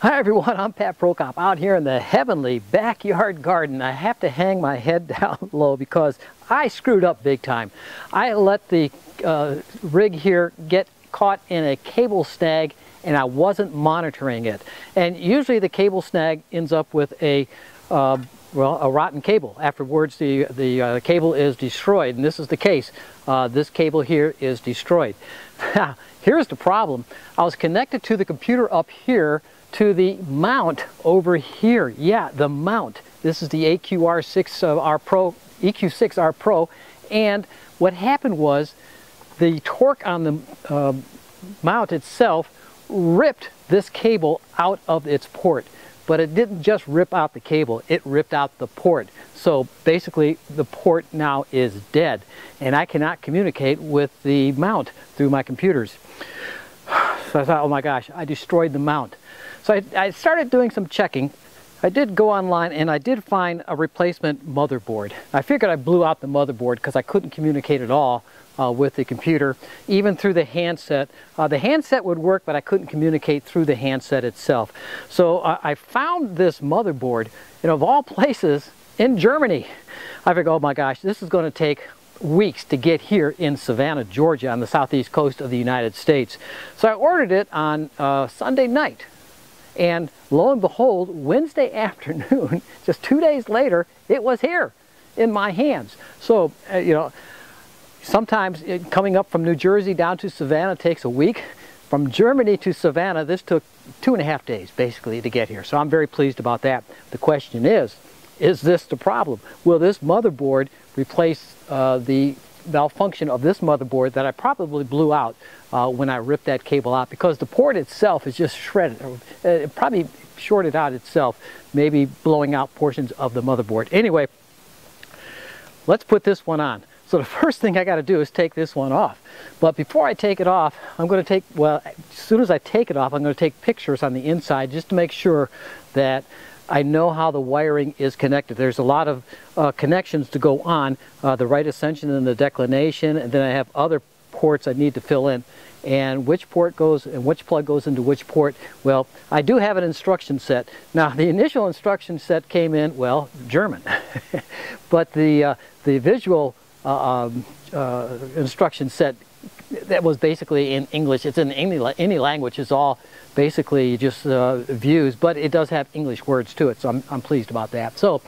Hi everyone, I'm Pat Prokop out here in the heavenly backyard garden. I have to hang my head down low because I screwed up big time. I let the uh, rig here get caught in a cable snag and I wasn't monitoring it. And usually the cable snag ends up with a uh, well, a rotten cable. Afterwards, the, the uh, cable is destroyed, and this is the case. Uh, this cable here is destroyed. Now, here's the problem. I was connected to the computer up here to the mount over here. Yeah, the mount. This is the AQR6R Pro, EQ6R Pro, and what happened was the torque on the uh, mount itself ripped this cable out of its port. But it didn't just rip out the cable, it ripped out the port. So basically the port now is dead and I cannot communicate with the mount through my computers. I thought, oh my gosh, I destroyed the mount. So I, I started doing some checking. I did go online and I did find a replacement motherboard. I figured I blew out the motherboard because I couldn't communicate at all uh, with the computer, even through the handset. Uh, the handset would work, but I couldn't communicate through the handset itself. So uh, I found this motherboard, and of all places, in Germany. I figured, oh my gosh, this is going to take weeks to get here in Savannah, Georgia, on the southeast coast of the United States. So I ordered it on uh, Sunday night. And lo and behold, Wednesday afternoon, just two days later, it was here in my hands. So, uh, you know, sometimes it, coming up from New Jersey down to Savannah takes a week. From Germany to Savannah, this took two and a half days, basically, to get here. So I'm very pleased about that. The question is, is this the problem? Will this motherboard replace uh, the malfunction of this motherboard that I probably blew out uh, when I ripped that cable out because the port itself is just shredded. Uh, it probably shorted out itself, maybe blowing out portions of the motherboard. Anyway, let's put this one on. So the first thing I got to do is take this one off. But before I take it off, I'm going to take, well, as soon as I take it off, I'm going to take pictures on the inside just to make sure that I know how the wiring is connected. There's a lot of uh, connections to go on, uh, the right ascension and the declination, and then I have other ports I need to fill in. And which port goes and which plug goes into which port, well, I do have an instruction set. Now, the initial instruction set came in, well, German. but the, uh, the visual uh, um, uh, instruction set that was basically in English. It's in any, any language. It's all basically just uh, views, but it does have English words to it, so I'm, I'm pleased about that. So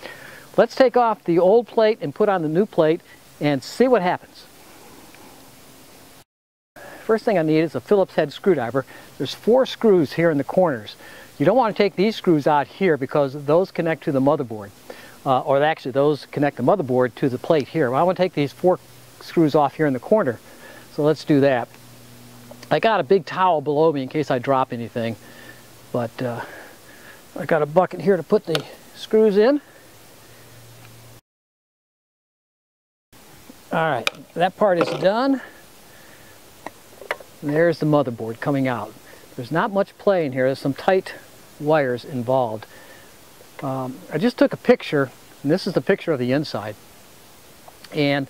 let's take off the old plate and put on the new plate and see what happens. First thing I need is a Phillips head screwdriver. There's four screws here in the corners. You don't want to take these screws out here because those connect to the motherboard. Uh, or actually those connect the motherboard to the plate here. Well, I want to take these four screws off here in the corner. So let's do that. I got a big towel below me in case I drop anything, but uh, I got a bucket here to put the screws in. All right, that part is done. There's the motherboard coming out. There's not much play in here. There's some tight wires involved. Um, I just took a picture, and this is the picture of the inside. And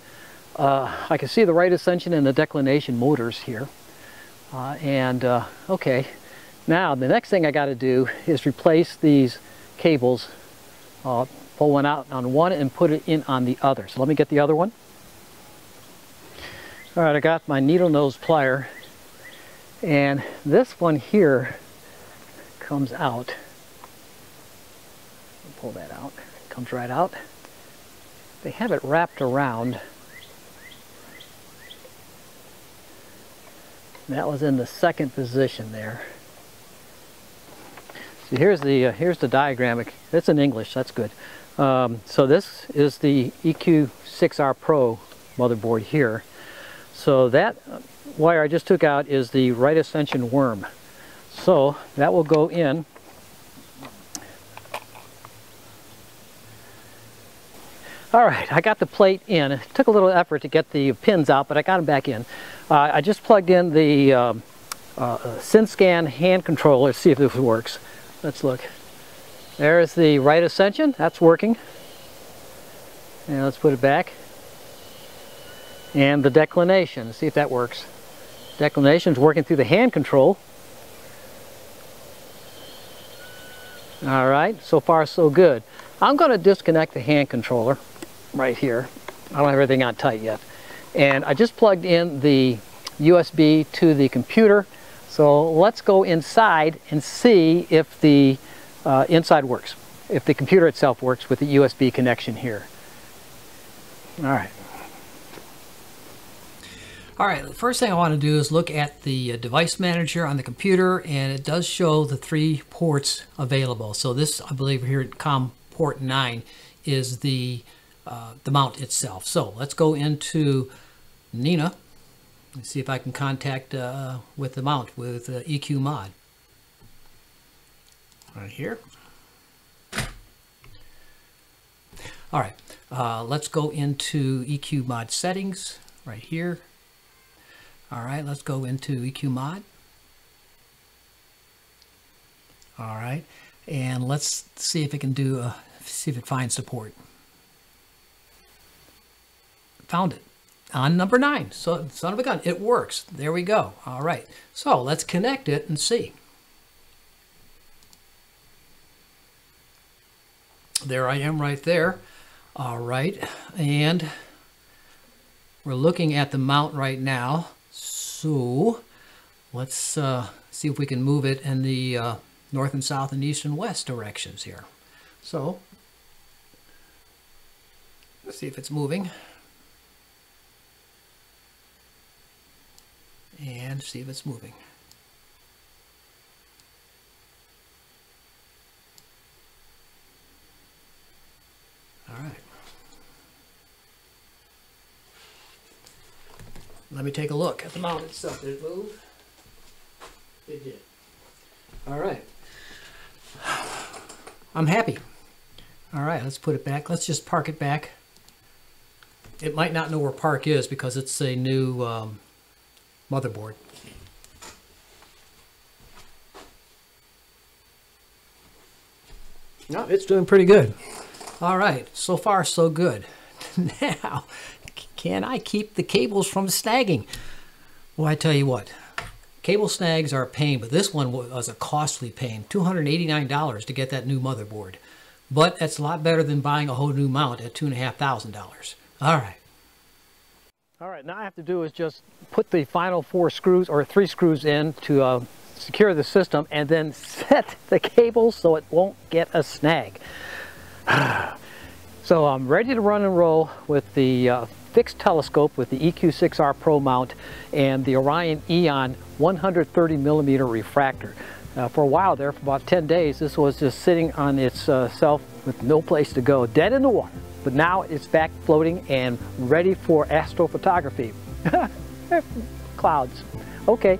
uh, I can see the right ascension and the declination motors here. Uh, and uh, okay, now the next thing I got to do is replace these cables. Uh, pull one out on one and put it in on the other. So let me get the other one. All right, I got my needle nose plier. And this one here comes out. Pull that out. Comes right out. They have it wrapped around That was in the second position there. So here's the uh, here's the diagram. It's in English. That's good. Um, so this is the EQ6R Pro motherboard here. So that wire I just took out is the right ascension worm. So that will go in All right, I got the plate in. It took a little effort to get the pins out, but I got them back in. Uh, I just plugged in the um, uh, SynScan hand controller. Let's see if this works. Let's look. There's the right ascension. That's working. And let's put it back. And the declination. See if that works. Declination is working through the hand control. All right, so far so good. I'm going to disconnect the hand controller right here. I don't have everything on tight yet. And I just plugged in the USB to the computer. So let's go inside and see if the uh, inside works, if the computer itself works with the USB connection here. All right. All right, the first thing I want to do is look at the uh, device manager on the computer and it does show the three ports available. So this, I believe here at COM port 9 is the, uh, the mount itself. So let's go into N.I.N.A. and see if I can contact uh, with the mount with uh, EQMOD. Right here. All right, uh, let's go into EQMOD settings right here. All right, let's go into EQMOD. All right, and let's see if it can do, a, see if it finds support. Found it on number nine. So son of a gun, it works. There we go. All right, so let's connect it and see. There I am right there. All right, and we're looking at the mount right now. So let's uh, see if we can move it in the uh, north and south and east and west directions here. So let's see if it's moving. And see if it's moving. All right. Let me take a look at the mount itself. Did it move? It did. All right. I'm happy. All right, let's put it back. Let's just park it back. It might not know where park is because it's a new um, motherboard. No, it's doing pretty good. All right, so far so good. now, can I keep the cables from snagging? Well, I tell you what, cable snags are a pain, but this one was a costly pain. $289 to get that new motherboard. But that's a lot better than buying a whole new mount at $2,500. All right. All right, now I have to do is just put the final four screws or three screws in to uh, secure the system and then set the cable so it won't get a snag. so I'm ready to run and roll with the uh, fixed telescope with the EQ6R Pro mount and the Orion Eon 130 millimeter refractor. Uh, for a while there, for about 10 days, this was just sitting on itself uh, with no place to go, dead in the water. But now it's back floating and ready for astrophotography. Clouds. Okay,